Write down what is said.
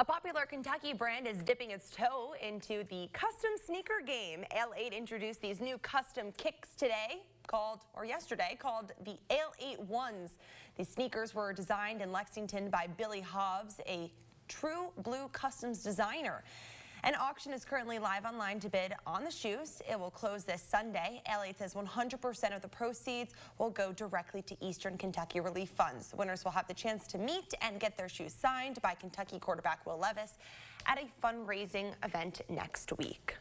A popular Kentucky brand is dipping its toe into the custom sneaker game. Ale 8 introduced these new custom kicks today called, or yesterday, called the Ale 8 Ones. These sneakers were designed in Lexington by Billy Hobbs, a true blue customs designer. An auction is currently live online to bid on the shoes. It will close this Sunday. Ale8 says 100% of the proceeds will go directly to Eastern Kentucky Relief Funds. Winners will have the chance to meet and get their shoes signed by Kentucky quarterback Will Levis at a fundraising event next week.